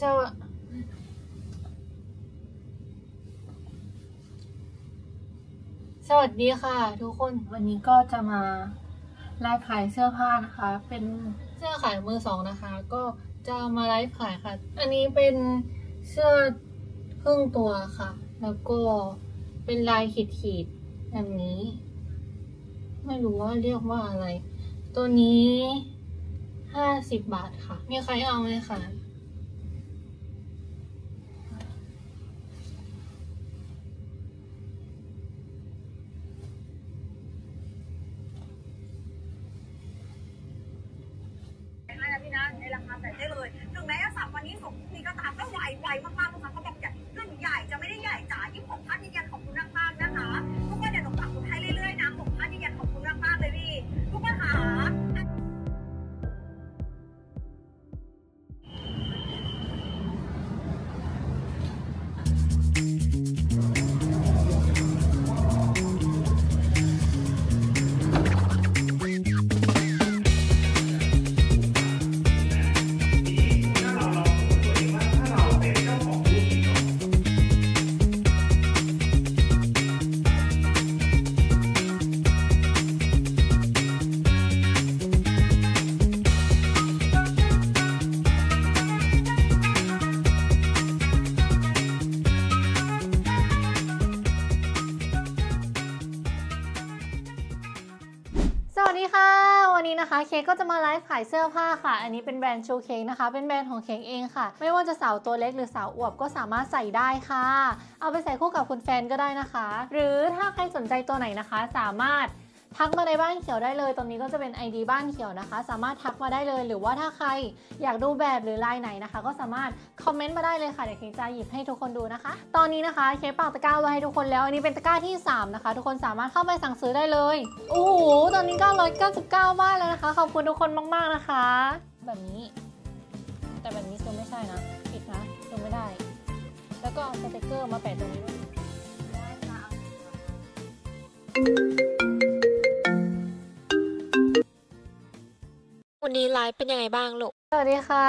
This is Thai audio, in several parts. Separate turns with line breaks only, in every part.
เจ้สวัสดีค่ะ ทุกคนวันนี้ก็จะมาไลฟ์ขายเสื้อผ้านะคะ เป็นเสื้อขายมือสองนะคะ ก็จะมาไลฟ์ขายค่ะ อันนี้เป็นเสื้อครึ่งตัวค่ะ แล้วก็เป็นลายขีดๆแบบนี้ ไม่รู้ว่าเรียกว่าอะไร ตัวนี้ห้าสิบบาทค่ะ มีใครเอาไหมคะ นนี้นะคะเค้กก็จะมาไลฟ์ขายเสื้อผ้าค่ะ อันนี้เป็นแบรนด์ชูเค้กนะคะ เป็นแบรนด์ของเค้กเองค่ะ ไม่ว่าจะสาวตัวเล็กหรือสาวอวบก็สามารถใส่ได้ค่ะ เอาไปใส่คู่กับคุณแฟนก็ได้นะคะ หรือถ้าใครสนใจตัวไหนนะคะ สามารถ ทักมาในบ้านเขียวได้เลย ตรงนี้ก็จะเป็น ID บ้านเขียวนะคะ สามารถทักมาได้เลย หรือว่าถ้าใครอยากดูแบบหรือลายไหนนะคะ ก็สามารถคอมเมนต์มาได้เลยค่ะ เดี๋ยวเค้กจะหยิบให้ทุกคนดูนะคะ ตอนนี้นะคะเค้กปากตะกร้าไว้ให้ทุกคนแล้ว อันนี้เป็นตะกร้าที่ 3 นะคะ ทุกคนสามารถเข้าไปสั่งซื้อได้เลย โอ้โห ตอนนี้ 999 บาทแล้วนะคะ ขอบคุณทุกคนมากๆนะคะ แบบนี้ แต่แบบนี้ซูมไม่ใช่นะผิดนะซูมไม่ได้ แล้วก็เอาสติกเกอร์มาแปะตรงนี้ด้วย
วันนี้ไลฟ์เป็นยังไงบ้างลูก
สวัสดีค่ะ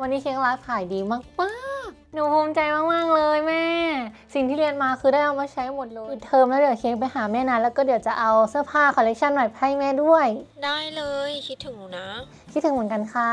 วันนี้เค้กไลฟ์ขายดีมากมากๆหนูภูมิใจมาก ๆ เลยแม่ สิ่งที่เรียนมาคือได้เอามาใช้หมดเลยปิดเทอมแล้วเดี๋ยวเค้กไปหาแม่นะ แล้วก็เดี๋ยวจะเอาเสื้อผ้าคอลเลกชันใหม่ให้แม่ด้วย
ได้เลยคิดถึงหนูนะ
คิดถึงเหมือนกันค่ะ